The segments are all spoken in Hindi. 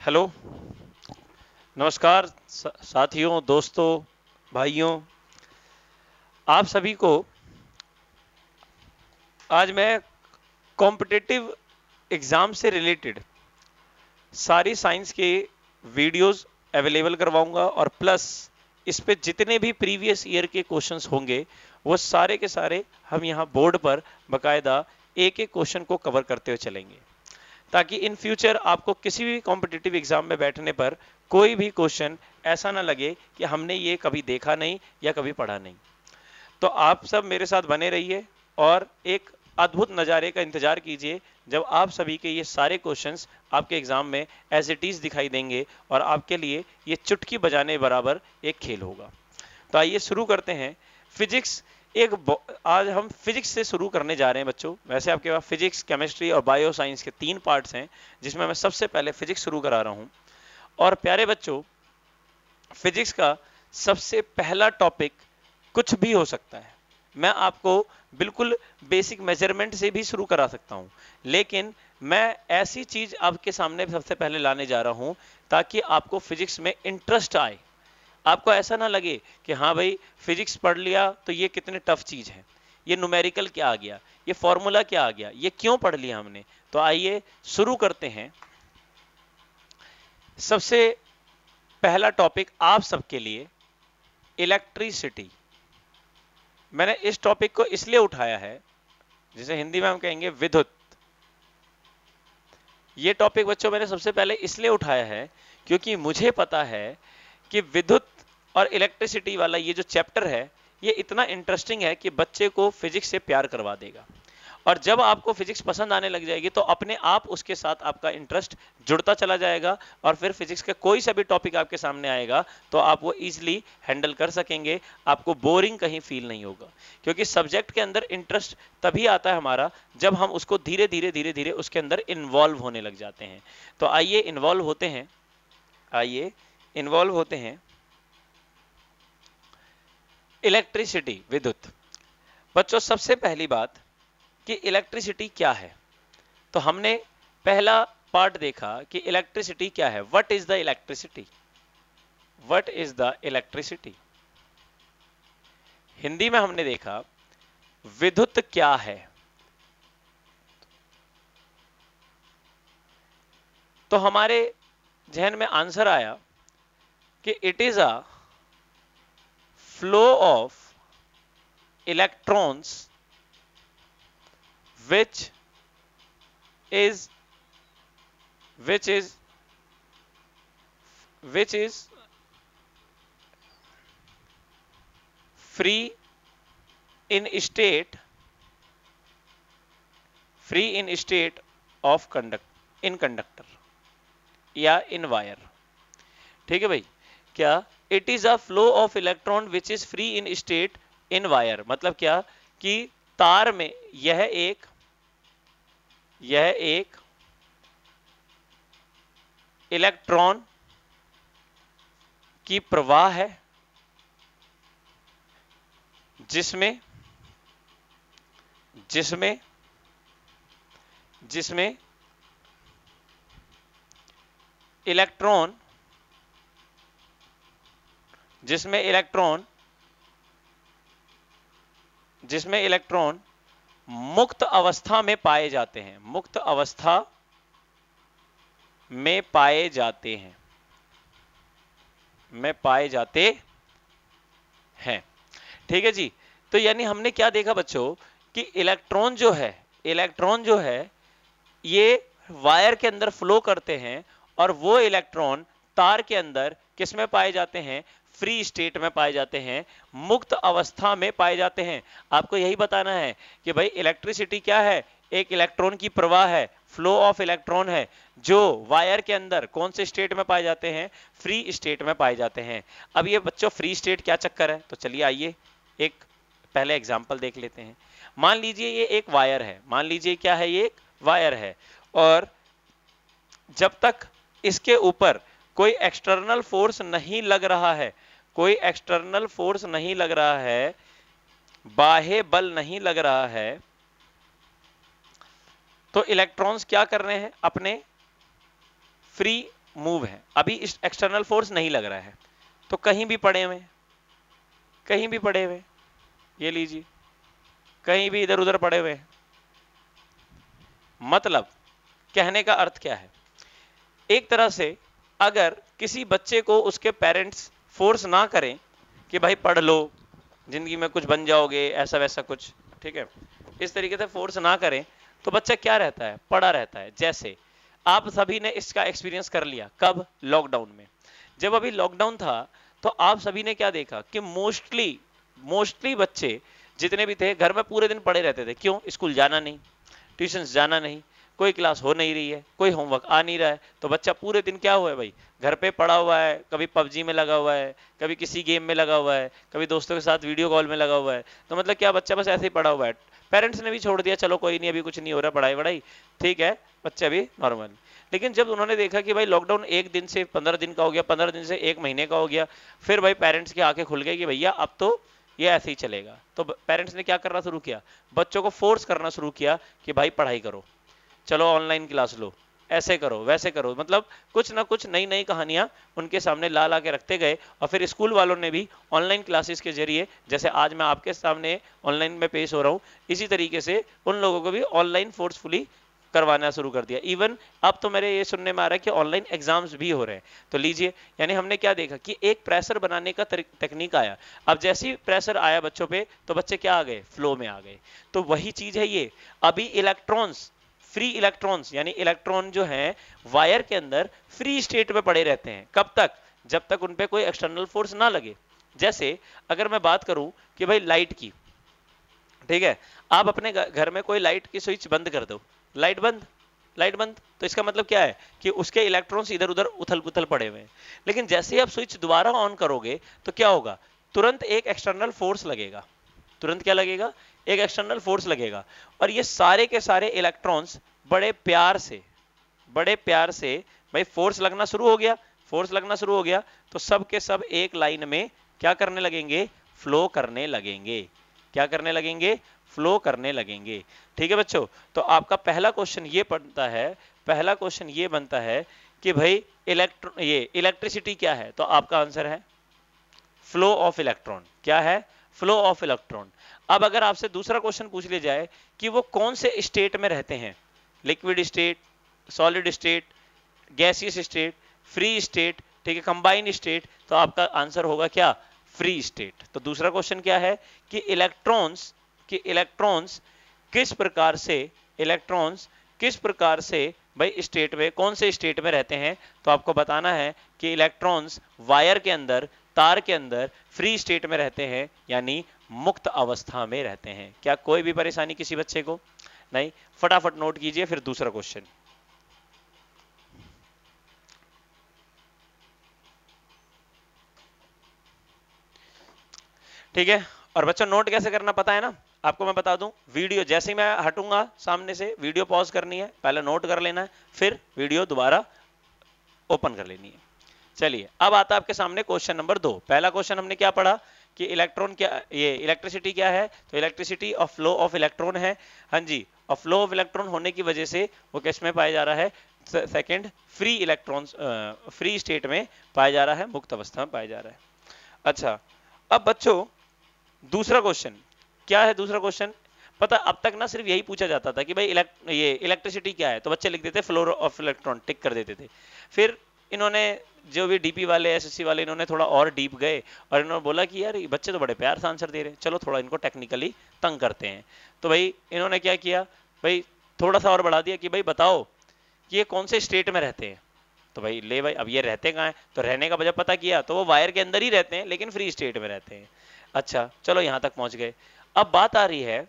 हेलो। नमस्कार साथियों, दोस्तों, भाइयों। आप सभी को आज मैं कॉम्पिटिटिव एग्ज़ाम से रिलेटेड सारी साइंस के वीडियोस अवेलेबल करवाऊँगा और प्लस इस पे जितने भी प्रीवियस ईयर के क्वेश्चंस होंगे, वो सारे के सारे हम यहाँ बोर्ड पर बकायदा एक एक क्वेश्चन को कवर करते हुए चलेंगे। ताकि इन फ्यूचर आपको किसी भी कॉम्पिटिटिव एग्ज़ाम में बैठने पर कोई भी क्वेश्चन ऐसा ना लगे कि हमने ये कभी देखा नहीं या कभी पढ़ा नहीं। तो आप सब मेरे साथ बने रहिए और एक अद्भुत नज़ारे का इंतज़ार कीजिए जब आप सभी के ये सारे क्वेश्चंस आपके एग्ज़ाम में एज इट इज़ दिखाई देंगे और आपके लिए ये चुटकी बजाने बराबर एक खेल होगा। तो आइए शुरू करते हैं। फिजिक्स एक आज हम फिजिक्स से शुरू करने जा रहे हैं बच्चों। वैसे आपके पास फिजिक्स केमिस्ट्री और बायो साइंस के तीन पार्ट्स हैं, जिसमें मैं सबसे पहले फिजिक्स शुरू करा रहा हूँ। और प्यारे बच्चों फिजिक्स का सबसे पहला टॉपिक कुछ भी हो सकता है। मैं आपको बिल्कुल बेसिक मेज़रमेंट से भी शुरू करा सकता हूँ। लेकिन मैं ऐसी चीज़ आपके सामने सबसे पहले लाने जा रहा हूँ, ताकि आपको फिजिक्स में इंटरेस्ट आए। आपको ऐसा ना लगे कि हाँ भाई फिजिक्स पढ़ लिया तो ये कितने टफ चीज़ है। ये न्यूमेरिकल क्या आ गया? ये फॉर्मूला क्या आ गया? ये क्यों पढ़ लिया हमने? तो आइए शुरू करते हैं। सबसे पहला टॉपिक आप सबके लिए इलेक्ट्रिसिटी मैंने इस टॉपिक को इसलिए उठाया है, जिसे हिंदी में हम कहेंगे विद्युत। ये टॉपिक बच्चों मैंने सबसे पहले इसलिए उठाया है, क्योंकि मुझे पता है कि विद्युत और इलेक्ट्रिसिटी वाला ये जो चैप्टर है, ये इतना इंटरेस्टिंग है कि बच्चे को फिजिक्स से प्यार करवा देगा। और जब आपको फिजिक्स पसंद आने लग जाएगी तो अपने आप उसके साथ आपका इंटरेस्ट जुड़ता चला जाएगा और फिर फिजिक्स का कोई सा भी टॉपिक आपके सामने आएगा तो आप वो इजिली हैंडल कर सकेंगे। आपको बोरिंग कहीं फील नहीं होगा। क्योंकि सब्जेक्ट के अंदर इंटरेस्ट तभी आता है हमारा जब हम उसको धीरे धीरे धीरे धीरे उसके अंदर इन्वॉल्व होने लग जाते हैं। तो आइए इन्वॉल्व होते हैं। आइए इन्वॉल्व होते हैं। इलेक्ट्रिसिटी, विद्युत। बच्चों, सबसे पहली बात कि इलेक्ट्रिसिटी क्या है? तो हमने पहला पार्ट देखा कि इलेक्ट्रिसिटी क्या है। What is the electricity what is the electricity Hindi में हमने देखा, विद्युत क्या है? तो हमारे जहन में आंसर आया कि it is a flow of electrons which is which is which is free in state free in state of conduct in conductor या इन वायर ठीक है भाई? क्या it is a flow of electron which is free in state in wire मतलब क्या? कि तार में यह एक यह एक इलेक्ट्रॉन की प्रवाह है, जिसमें जिसमें जिसमें इलेक्ट्रॉन जिसमें इलेक्ट्रॉन जिसमें इलेक्ट्रॉन मुक्त अवस्था में पाए जाते हैं, मुक्त अवस्था में पाए जाते हैं, में पाए जाते हैं। ठीक है जी? तो यानी हमने क्या देखा बच्चों कि इलेक्ट्रॉन जो है, इलेक्ट्रॉन जो है, ये वायर के अंदर फ्लो करते हैं और वो इलेक्ट्रॉन तार के अंदर किसमें पाए जाते हैं? फ्री स्टेट में पाए जाते हैं, मुक्त अवस्था में पाए जाते हैं। आपको यही बताना है कि भाई इलेक्ट्रिसिटी क्या है? एक इलेक्ट्रॉन की प्रवाह है फ्लो ऑफ़ इलेक्ट्रॉन है, जो वायर के अंदर कौन से स्टेट में पाए जाते हैं? फ्री स्टेट में पाए जाते हैं। अब ये बच्चों फ्री स्टेट क्या चक्कर है? तो चलिए आइए, एक पहले एग्ज़ाम्पल देख लेते हैं। मान लीजिए ये एक वायर है। मान लीजिए क्या है? ये एक वायर है। और जब तक इसके ऊपर कोई एक्सटर्नल फोर्स नहीं लग रहा है, कोई एक्सटर्नल फोर्स नहीं लग रहा है, बाह्य बल नहीं लग रहा है तो इलेक्ट्रॉन्स क्या कर रहे हैं? अपने फ्री मूव है। अभी एक्सटर्नल फोर्स नहीं लग रहा है। तो कहीं भी पड़े हुए कहीं भी पड़े हुए ये लीजिए, कहीं भी इधर उधर पड़े हुए मतलब कहने का अर्थ क्या है? एक तरह से अगर किसी बच्चे को उसके पेरेंट्स फोर्स ना करें कि भाई पढ़ लो, ज़िंदगी में कुछ बन जाओगे, ऐसा वैसा कुछ, ठीक है? इस तरीके से फोर्स ना करें तो बच्चा क्या रहता है? पढ़ा रहता है। जैसे आप सभी ने इसका एक्सपीरियंस कर लिया कब? लॉकडाउन में। जब अभी लॉकडाउन था तो आप सभी ने क्या देखा कि मोस्टली मोस्टली बच्चे जितने भी थे, घर में पूरे दिन पड़े रहते थे। क्यों? स्कूल जाना नहीं ट्यूशन जाना नहीं कोई क्लास हो नहीं रही है, कोई होमवर्क आ नहीं रहा है तो बच्चा पूरे दिन क्या हुआ है भाई? घर पे पड़ा हुआ है, कभी पबजी में लगा हुआ है, कभी किसी गेम में लगा हुआ है, कभी दोस्तों के साथ वीडियो कॉल में लगा हुआ है तो मतलब क्या बच्चा बस ऐसे ही पड़ा हुआ है? पेरेंट्स ने भी छोड़ दिया, चलो कोई नहीं, अभी कुछ नहीं हो रहा, पढ़ाई वढ़ाई, ठीक है, बच्चा भी नॉर्मल लेकिन जब उन्होंने देखा कि भाई लॉकडाउन एक दिन से पंद्रह दिन का हो गया, पंद्रह दिन से एक महीने का हो गया, फिर भाई पेरेंट्स की आँखें खुल गई कि भैया, अब तो ये ऐसे ही चलेगा। तो पेरेंट्स ने क्या करना शुरू किया? बच्चों को फोर्स करना शुरू किया कि भाई पढ़ाई करो। चलो ऑनलाइन क्लास लो। ऐसे करो, वैसे करो। मतलब कुछ ना कुछ नई नई कहानियाँ उनके सामने ला ला के रखते गए और फिर स्कूल वालों ने भी ऑनलाइन क्लासेस के ज़रिए, जैसे आज मैं आपके सामने ऑनलाइन में पेश हो रहा हूँ, इसी तरीके से उन लोगों को भी ऑनलाइन फोर्सफुली करवाना शुरू कर दिया। इवन अब तो मेरे ये सुनने में आ रहा है कि ऑनलाइन एग्ज़ाम्स भी हो रहे हैं। तो लीजिए, यानी हमने क्या देखा कि एक प्रेशर बनाने का टेक्निक आया। अब जैसे ही प्रेशर आया बच्चों पे तो बच्चे क्या आ गए? फ्लो में आ गए। तो वही चीज़ है ये। अभी इलेक्ट्रॉन्स फ्री इलेक्ट्रॉन्स यानी इलेक्ट्रॉन जो है वायर के अंदर फ्री स्टेट में पड़े रहते हैं। कब तक? जब तक उन पर कोई एक्सटर्नल फोर्स ना लगे। जैसे, अगर मैं बात करूँ कि भाई लाइट की, ठीक है? आप अपने घर में कोई लाइट की स्विच बंद कर दो। लाइट बंद? लाइट बंद? तो इसका मतलब क्या है? कि उसके इलेक्ट्रॉन्स इधर उधर उथल पुथल पड़े हुए हैं। लेकिन जैसे ही आप स्विच दोबारा ऑन करोगे तो क्या होगा? तुरंत एक एक्सटर्नल फोर्स लगेगा। तुरंत क्या लगेगा? एक एक्सटर्नल फोर्स लगेगा। और ये सारे के सारे इलेक्ट्रॉन्स बड़े प्यार से, बड़े प्यार से, भाई फोर्स लगना शुरू हो गया फोर्स लगना शुरू हो गया तो सब के सब एक लाइन में क्या करने लगेंगे? फ्लो करने लगेंगे। क्या करने लगेंगे? फ्लो करने लगेंगे। ठीक है बच्चों? तो आपका पहला क्वेश्चन ये बनता है, पहला क्वेश्चन ये बनता है कि भाई इलेक्ट्रॉन ये इलेक्ट्रिसिटी क्या है? तो आपका आंसर है फ्लो ऑफ़ इलेक्ट्रॉन क्या है? फ्लो ऑफ़ इलेक्ट्रॉन अब अगर आपसे दूसरा क्वेश्चन पूछ लिया जाए कि वो कौन से स्टेट में रहते हैं? Liquid state solid state gaseous state free state ठीक है कंबाइंड स्टेट तो आपका आंसर होगा क्या? फ्री स्टेट तो दूसरा क्वेश्चन क्या है? कि इलेक्ट्रॉन्स कि इलेक्ट्रॉन्स किस प्रकार से इलेक्ट्रॉन्स किस प्रकार से, भाई स्टेट में, कौन से स्टेट में रहते हैं? तो आपको बताना है कि इलेक्ट्रॉन्स वायर के अंदर तार के अंदर फ्री स्टेट में रहते हैं, यानी मुक्त अवस्था में रहते हैं। क्या कोई भी परेशानी किसी बच्चे को? नहीं। फटाफट नोट कीजिए, फिर दूसरा क्वेश्चन ठीक है? और बच्चों नोट कैसे करना पता है ना? आपको मैं बता दूँ वीडियो जैसे ही मैं हटूँगा सामने से वीडियो पॉज करनी है, पहले नोट कर लेना है, फिर वीडियो दोबारा ओपन कर लेनी है। चलिए, अब आता आपके सामने क्वेश्चन नंबर दो। पहला क्वेश्चन हमने क्या पढ़ा कि इलेक्ट्रॉन क्या, ये इलेक्ट्रिसिटी क्या है? तो electricity of flow of electron है। हाँ जी और फ्लो ऑफ़ इलेक्ट्रॉन होने की वजह से वो किसमें पाया जा रहा है? Second free electrons free state में पाया जा रहा है, मुक्त अवस्था में पाया जा रहा है। अच्छा अब बच्चों, दूसरा क्वेश्चन क्या है दूसरा क्वेश्चन पता, अब तक ना सिर्फ़ यही पूछा जाता था कि भाई इलेक्ट ये इलेक्ट्रिसिटी क्या है? तो बच्चे लिख देते फ्लोर ऑफ़ इलेक्ट्रॉन टिक कर देते थे। फिर इन्होंने जो भी डीपी वाले एसएससी वाले, इन्होंने थोड़ा और डीप गए और इन्होंने बोला कि यार बच्चे तो बड़े प्यार से आंसर दे रहे हैं। चलो थोड़ा इनको टेक्निकली तंग करते हैं। तो भाई, इन्होंने क्या किया? भाई थोड़ा सा और बढ़ा दिया कि भाई, बताओ कि ये कौन से स्टेट में रहते हैं? तो भाई, ले भाई, अब ये रहते कहाँ हैं? तो रहने का वजह पता किया तो वो वायर के अंदर ही रहते हैं, लेकिन फ्री स्टेट में रहते हैं। अच्छा चलो यहाँ तक पहुँच गए। अब बात आ रही है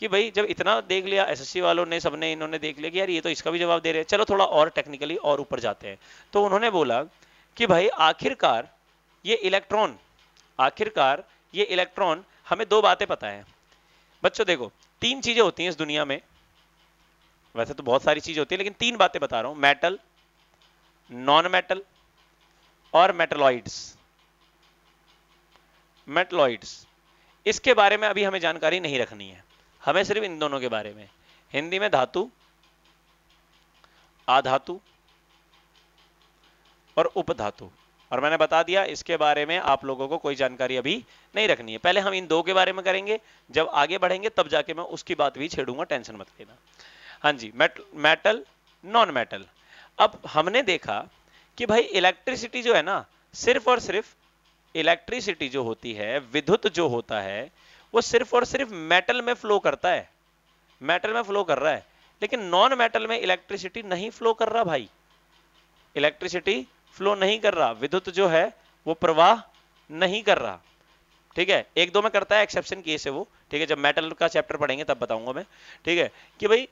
कि भाई जब इतना देख लिया एसएससी वालों ने, सबने, इन्होंने देख लिया कि यार ये तो इसका भी जवाब दे रहे हैं। चलो थोड़ा और टेक्निकली और ऊपर जाते हैं। तो उन्होंने बोला कि भाई आखिरकार ये इलेक्ट्रॉन आखिरकार ये इलेक्ट्रॉन हमें दो बातें पता है। बच्चों देखो, तीन चीज़ें होती हैं इस दुनिया में। वैसे तो बहुत सारी चीज़ें होती है, लेकिन तीन बातें बता रहा हूँ। मेटल नॉन मेटल और मेटलॉइड्स मेटलॉइड्स इसके बारे में अभी हमें जानकारी नहीं रखनी है। हमें सिर्फ़ इन दोनों के बारे में। हिंदी में धातु आधातु और उपधातु। और मैंने बता दिया इसके बारे में आप लोगों को कोई जानकारी अभी नहीं रखनी है। पहले हम इन दो के बारे में करेंगे। जब आगे बढ़ेंगे तब जाके मैं उसकी बात भी छेड़ूँगा टेंशन मत लेना। हाँ जी मेट, मेटल नॉन मेटल अब हमने देखा कि भाई इलेक्ट्रिसिटी जो है ना सिर्फ़ और सिर्फ़ इलेक्ट्रिसिटी जो होती है विद्युत जो होता है वो सिर्फ़ और सिर्फ़ मेटल में फ्लो करता है। मेटल में फ्लो कर रहा है। लेकिन नॉन मेटल में इलेक्ट्रिसिटी नहीं फ्लो कर रहा भाई। इलेक्ट्रिसिटी फ्लो नहीं कर रहा। विद्युत जो है, वो प्रवाह नहीं कर रहा। ठीक है? एक दो में करता है एक्सेप्शन केस है वो। ठीक है? जब मेटल का चैप्टर पढ़ेंगे, तब बताऊँगा मैं। ठीक है? कि भाई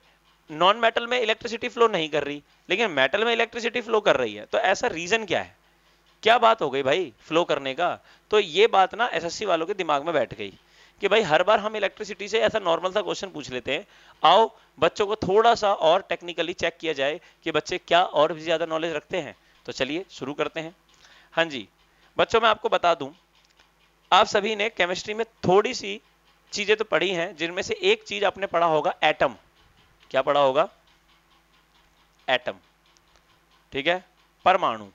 नॉन मेटल में इलेक्ट्रिसिटी फ्लो नहीं कर रही, लेकिन मेटल में इलेक्ट्रिसिटी फ्लो कर रही है। तो ऐसा रीजन क्या है? क्या बात हो गई भाई फ्लो करने का? तो ये बात ना एसएससी वालों के दिमाग में बैठ गई। कि भाई हर बार हम इलेक्ट्रिसिटी से ऐसा नॉर्मल सा क्वेश्चन पूछ लेते हैं। आओ, बच्चों को थोड़ा सा और टेक्निकली चेक किया जाए कि बच्चे क्या और भी ज़्यादा नॉलेज रखते हैं। तो चलिए, शुरू करते हैं। हाँ जी, बच्चों, मैं आपको बता दूँ, आप सभी ने केमिस्ट्री में थोड़ी सी चीज़ें तो पढ़ी हैं, जिनमें से एक चीज़ आपने पढ़ा होगा एटम क्या पढ़ा होगा? एटम ठीक है? परमाणु।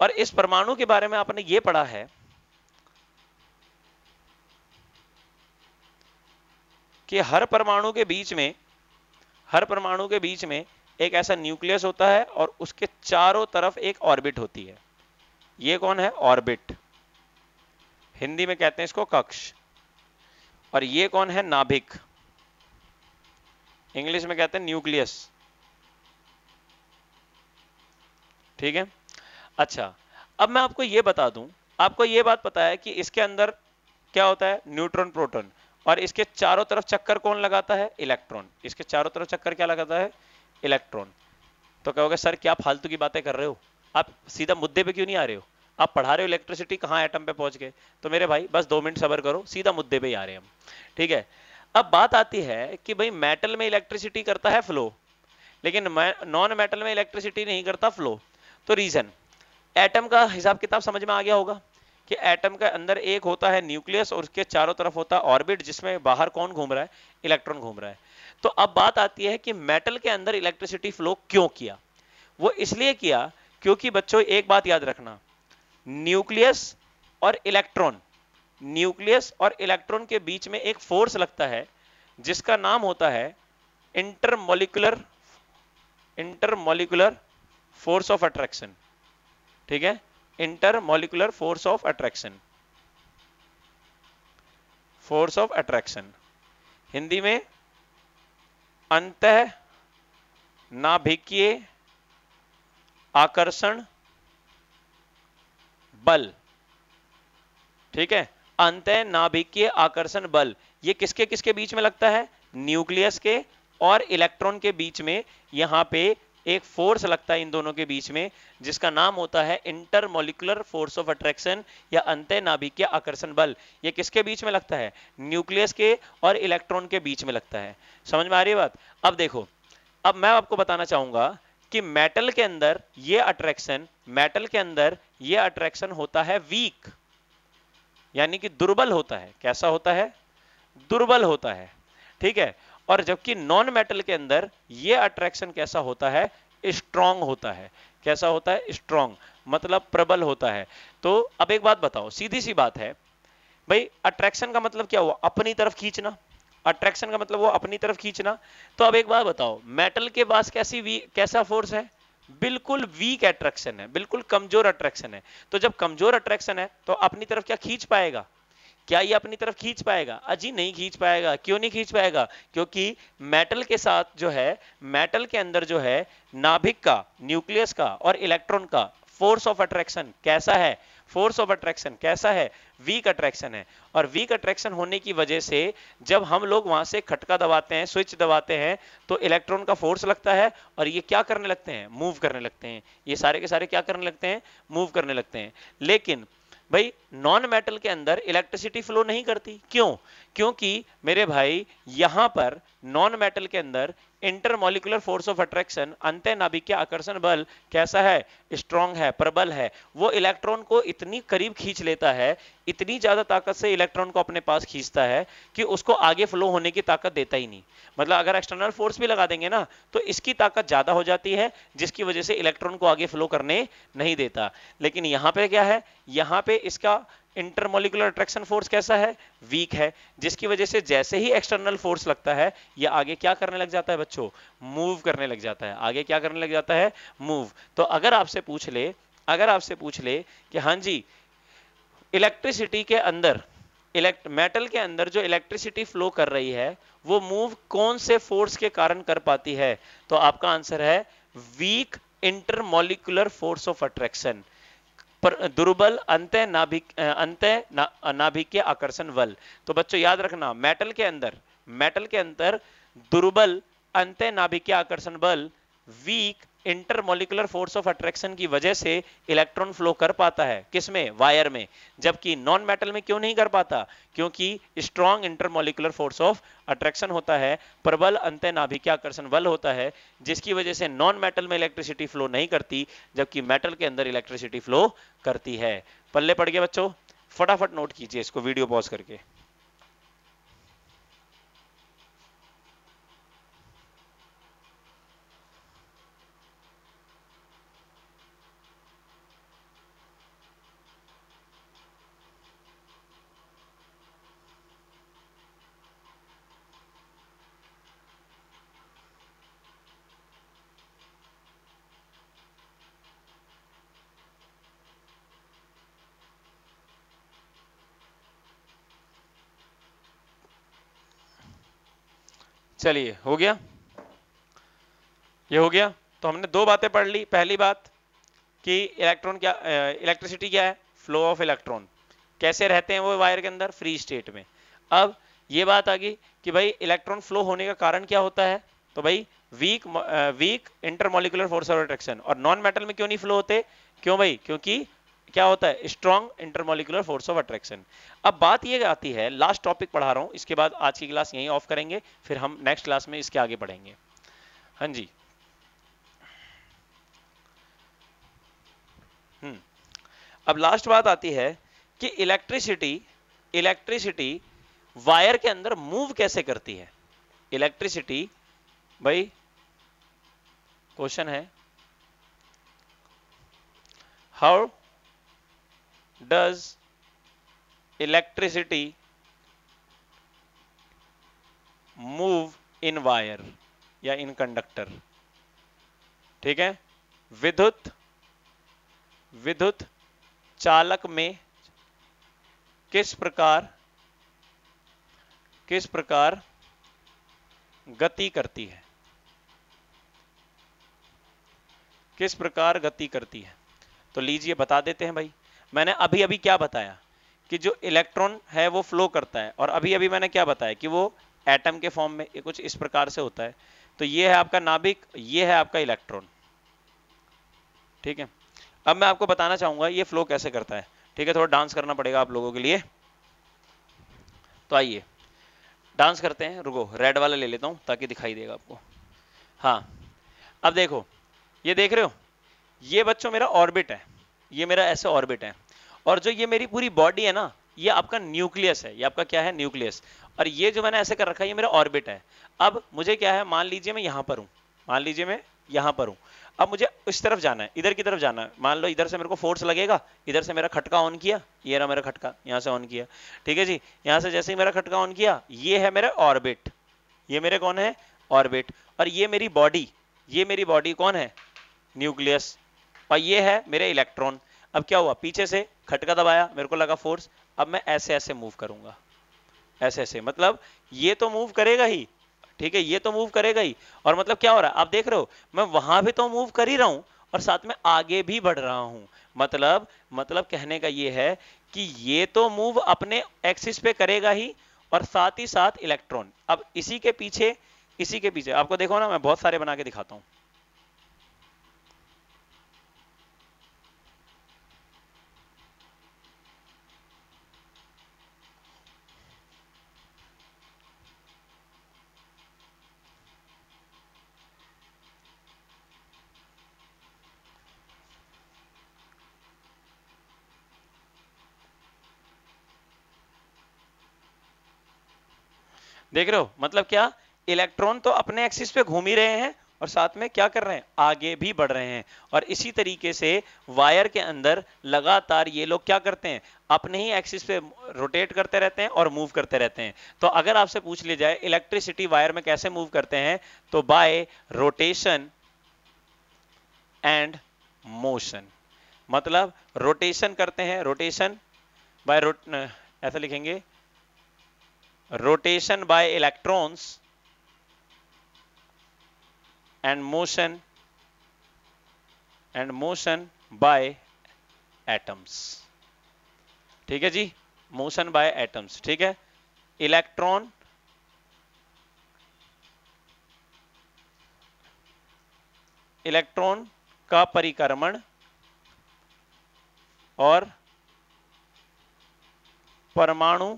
और इस परमाणु के बारे में आपने ये पढ़ा है कि हर परमाणु के बीच में, हर परमाणु के बीच में एक ऐसा न्यूक्लियस होता है और उसके चारों तरफ़ एक ऑर्बिट होती है। ये कौन है? ऑर्बिट। हिंदी में कहते हैं इसको कक्ष। और ये कौन है? नाभिक। इंग्लिश में कहते हैं न्यूक्लियस। ठीक है? अच्छा अब मैं आपको यह बता दूँ। आपको यह बात पता है कि इसके अंदर क्या होता है? Neutron, proton. और इसके चारों तरफ़ चक्कर कौन लगाता है? इलेक्ट्रॉन। इसके चारों तरफ़ चक्कर क्या लगाता है? इलेक्ट्रॉन। तो कहोगे, सर, क्या फालतू की बातें कर रहे हो? आप सीधा मुद्दे पे क्यों नहीं आ रहे हो? आप पढ़ा रहे हो इलेक्ट्रिसिटी, कहाँ एटम पे पहुँच गए? तो मेरे भाई, बस दो मिनट सबर करो, सीधा मुद्दे पे ही आ रहे हैं हम। ठीक है? अब बात आती है कि भाई मेटल में इलेक्ट्रिसिटी करता है फ्लो लेकिन नॉन मेटल में इलेक्ट्रिसिटी नहीं करता फ्लो तो रीजन एटम का हिसाब किताब समझ में आ गया होगा। कि एटम के अंदर एक होता है न्यूक्लियस और उसके चारों तरफ़ होता है ऑर्बिट जिसमें बाहर कौन घूम रहा है? इलेक्ट्रॉन घूम रहा है। तो अब बात आती है कि मेटल के अंदर इलेक्ट्रिसिटी फ्लो क्यों किया? वो इसलिए किया क्योंकि बच्चों, एक बात याद रखना। न्यूक्लियस और इलेक्ट्रॉन न्यूक्लियस और इलेक्ट्रॉन के बीच में एक फोर्स लगता है, जिसका नाम होता है intermolecular intermolecular force of attraction ठीक है? Intermolecular force of attraction force of attraction Hindi में अंत नाभिकीय आकर्षण बल। ठीक है? अंत नाभिकीय आकर्षण बल। ये किसके किसके बीच में लगता है? न्यूक्लियस के और इलेक्ट्रॉन के बीच में यहाँ पे एक फोर्स लगता है इन दोनों के बीच में, जिसका नाम होता है इंटरमोलिकुलर फोर्स ऑफ़ अट्रैक्शन या अंत नाभिकीय आकर्षण बल। ये किसके बीच में लगता है? न्यूक्लियस के और इलेक्ट्रॉन के बीच में लगता है। समझ में आ रही बात? अब देखो, अब मैं आपको बताना चाहूँगा कि मेटल के अंदर ये अट्रैक्शन मेटल के अंदर ये अट्रैक्शन होता है वीक यानी कि दुर्बल होता है। कैसा होता है? दुर्बल होता है। ठीक है? और जबकि नॉन मेटल के अंदर यह अट्रैक्शन कैसा होता है? स्ट्रांग होता है। कैसा होता है? स्ट्रांग मतलब प्रबल होता है। तो अब एक बात बताओ सीधी सी बात है भाई अट्रैक्शन का मतलब क्या हुआ? अपनी तरफ़ खींचना। अट्रैक्शन का मतलब वो अपनी तरफ़ खींचना। तो अब एक बात बताओ मेटल के पास कैसी वी, कैसा फोर्स है? बिल्कुल वीक अट्रैक्शन है बिल्कुल कमज़ोर अट्रैक्शन है। तो जब कमज़ोर अट्रैक्शन है तो अपनी तरफ़ क्या खींच पाएगा? क्या ये अपनी तरफ़ खींच पाएगा? अजी नहीं खींच पाएगा। क्यों नहीं खींच पाएगा? क्योंकि मेटल के साथ जो है मेटल के अंदर जो है, नाभिक का न्यूक्लियस का और इलेक्ट्रॉन का फोर्स ऑफ़ अट्रैक्शन कैसा है? फोर्स ऑफ़ अट्रैक्शन कैसा है? वीक अट्रैक्शन है। और वीक अट्रैक्शन होने की वजह से जब हम लोग वहाँ से खटका दबाते हैं स्विच दबाते हैं तो इलेक्ट्रॉन का फोर्स लगता है और ये क्या करने लगते हैं? मूव करने लगते हैं। ये सारे के सारे क्या करने लगते हैं? मूव करने लगते हैं। लेकिन भाई नॉन मेटल के अंदर इलेक्ट्रिसिटी फ्लो नहीं करती। क्यों? क्योंकि मेरे भाई, यहाँ पर नॉन मेटल के अंदर इंटरमोलिकुलर फोर्स ऑफ़ अट्रैक्शन अंत नाभिकीय आकर्षण बल कैसा है? स्ट्रॉन्ग है, प्रबल है। वो इलेक्ट्रॉन को इतनी करीब खींच लेता है, इतनी ज़्यादा ताकत से इलेक्ट्रॉन को अपने पास खींचता है, कि उसको आगे फ्लो होने की ताकत देता ही नहीं। मतलब अगर एक्सटर्नल फोर्स भी लगा देंगे ना तो इसकी ताकत ज़्यादा हो जाती है, जिसकी वजह से इलेक्ट्रॉन को आगे फ्लो करने नहीं देता। लेकिन यहाँ पे क्या है? यहाँ पे इसका इंटरमोलिकुलर अट्रैक्शन फोर्स कैसा है? वीक है, जिसकी वजह से जैसे ही एक्सटर्नल फोर्स लगता है, ये आगे क्या करने लग जाता है बच्चों? मूव करने लग जाता है। आगे क्या करने लग जाता है? मूव तो अगर आपसे पूछ ले, अगर आपसे पूछ ले कि हाँ जी इलेक्ट्रिसिटी के अंदर इलेक्ट मेटल के अंदर जो इलेक्ट्रिसिटी फ्लो कर रही है, वो मूव कौन से फोर्स के कारण कर पाती है? तो आपका आंसर है weak intermolecular force of attraction दुर्बल, अंत नाभिक अंत नाभिकीय आकर्षण बल। तो बच्चों, याद रखना मेटल के अंदर मेटल के अंदर दुर्बल, अंत नाभिकीय आकर्षण बल weak intermolecular force of attraction की वजह से इलेक्ट्रॉन फ्लो कर पाता है। किसमें वायर में। जबकि नॉन मेटल में क्यों नहीं कर पाता? क्योंकि strong intermolecular force of attraction होता है, प्रबल अंत नाभिकीय आकर्षण बल होता है, जिसकी वजह से नॉन मेटल में इलेक्ट्रिसिटी फ्लो नहीं करती, जबकि मेटल के अंदर इलेक्ट्रिसिटी फ्लो करती है। पल्ले पड़ गए बच्चों? फटाफट नोट कीजिए इसको वीडियो पॉज करके। चलिए, हो गया? ये हो गया? तो हमने दो बातें पढ़ ली। पहली बात कि इलेक्ट्रॉन क्या इलेक्ट्रिसिटी क्या है? फ्लो ऑफ़ इलेक्ट्रॉन कैसे रहते हैं वो वायर के अंदर? फ्री स्टेट में. अब ये बात आ गई कि भाई इलेक्ट्रॉन फ्लो होने का कारण क्या होता है? तो भाई weak weak intermolecular force of attraction और नॉन मेटल में क्यों नहीं फ्लो होते? क्यों भाई? क्योंकि क्या होता है? Strong intermolecular force of attraction अब बात ये आती है लास्ट टॉपिक पढ़ा रहा हूँ, इसके बाद आज की क्लास यहीं ऑफ़ करेंगे, फिर हम नेक्स्ट क्लास में इसके आगे पढ़ेंगे हाँ जी। हम्म। अब लास्ट बात आती है कि इलेक्ट्रिसिटी इलेक्ट्रिसिटी वायर के अंदर मूव कैसे करती है? इलेक्ट्रिसिटी भाई क्वेश्चन है। How does electricity move in wire या इन कंडक्टर ठीक है? विद्युत विद्युत चालक में किस प्रकार किस प्रकार गति करती है? किस प्रकार गति करती है? तो लीजिए बता देते हैं भाई। मैंने अभी अभी क्या बताया? कि जो इलेक्ट्रॉन है वो फ्लो करता है और अभी अभी मैंने क्या बताया कि वो एटम के फॉर्म में कुछ इस प्रकार से होता है। तो ये है आपका नाभिक, ये है आपका इलेक्ट्रॉन ठीक है? अब मैं आपको बताना चाहूँगा ये फ्लो कैसे करता है। ठीक है? थोड़ा डांस करना पड़ेगा आप लोगों के लिए। तो आइए डांस करते हैं। रुको रेड वाला ले लेता हूँ ताकि दिखाई देगा आपको। हाँ अब देखो, ये देख रहे हो? ये बच्चों मेरा ऑर्बिट है। ये मेरा ऐसे ऑर्बिट है। और जो ये मेरी पूरी बॉडी है ना, ये आपका न्यूक्लियस है। ये आपका क्या है? न्यूक्लियस। और ये जो मैंने ऐसे कर रखा है, ये मेरा ऑर्बिट है। अब मुझे क्या है? मान लीजिए मैं यहाँ पर हूँ। मान लीजिए मैं यहाँ पर हूँ। अब मुझे इस तरफ़ जाना है, इधर की तरफ़ जाना है। मान लो इधर से मेरे को फोर्स लगेगा, इधर से मेरा खटका ऑन किया। ये रहा मेरा खटका, यहाँ से ऑन किया। ठीक है जी? यहाँ से जैसे ही मेरा खटका ऑन किया, ये है मेरा ऑर्बिट। ये मेरे कौन है? ऑर्बिट। और ये मेरी बॉडी, ये मेरी बॉडी कौन है? न्यूक्लियस। और ये है मेरे इलेक्ट्रॉन अब क्या हुआ? पीछे से खटका दबाया, मेरे को लगा फोर्स अब मैं ऐसे ऐसे मूव करूँगा। ऐसे ऐसे। मतलब ये तो मूव करेगा ही। ठीक है, ये तो मूव करेगा ही। और मतलब क्या हो रहा है? आप देख रहे हो, मैं वहाँ भी तो मूव कर ही रहा हूँ और साथ में आगे भी बढ़ रहा हूँ। मतलब मतलब कहने का ये है कि ये तो मूव अपने एक्सिस पे करेगा ही और साथ ही साथ इलेक्ट्रॉन अब इसी के पीछे, इसी के पीछे। आपको देखो ना, मैं बहुत सारे बना के दिखाता हूँ। देख रहे हो? मतलब क्या? इलेक्ट्रॉन तो अपने एक्सिस पे घूम ही रहे हैं और साथ में क्या कर रहे हैं? आगे भी बढ़ रहे हैं। और इसी तरीके से वायर के अंदर लगातार ये लोग क्या करते हैं? अपने ही एक्सिस पे रोटेट करते रहते हैं और मूव करते रहते हैं। तो अगर आपसे पूछ लिया जाए इलेक्ट्रिसिटी वायर में कैसे मूव करते हैं? तो बाय रोटेशन एंड मोशन मतलब रोटेशन करते हैं रोटेशन बाय रोट ऐसा लिखेंगे। Rotation by electrons and motion and motion by atoms. ठीक है जी? मोशन बाय एटम्स ठीक है? इलेक्ट्रॉन इलेक्ट्रॉन का परिक्रमण और परमाणु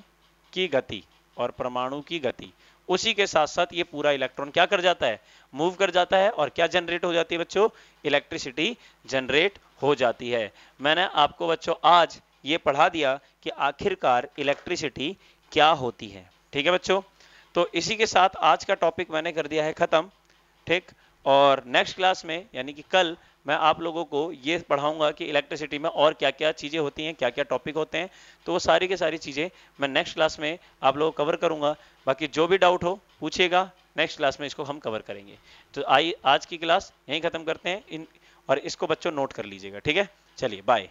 की गति। और परमाणु की गति। उसी के साथ साथ ये पूरा इलेक्ट्रॉन क्या कर जाता है? मूव कर जाता है और क्या जनरेट हो जाती है बच्चों? इलेक्ट्रिसिटी जनरेट हो जाती है। मैंने आपको बच्चों आज ये पढ़ा दिया कि आखिरकार इलेक्ट्रिसिटी क्या होती है। ठीक है बच्चों? तो इसी के साथ आज का टॉपिक मैंने कर दिया है खत्म। ठीक? और नेक्स्ट क्लास में, यानी कि कल मैं आप लोगों को ये पढ़ाऊँगा कि इलेक्ट्रिसिटी में और क्या क्या चीज़ें होती हैं क्या क्या टॉपिक होते हैं तो वो सारी के सारी चीज़ें मैं नेक्स्ट क्लास में आप लोगों को कवर करूँगा। बाकी जो भी डाउट हो, पूछिएगा नेक्स्ट क्लास में इसको हम कवर करेंगे। तो आई, आज की क्लास यहीं ख़त्म करते हैं। इन, और इसको बच्चों नोट कर लीजिएगा, ठीक है? चलिए बाय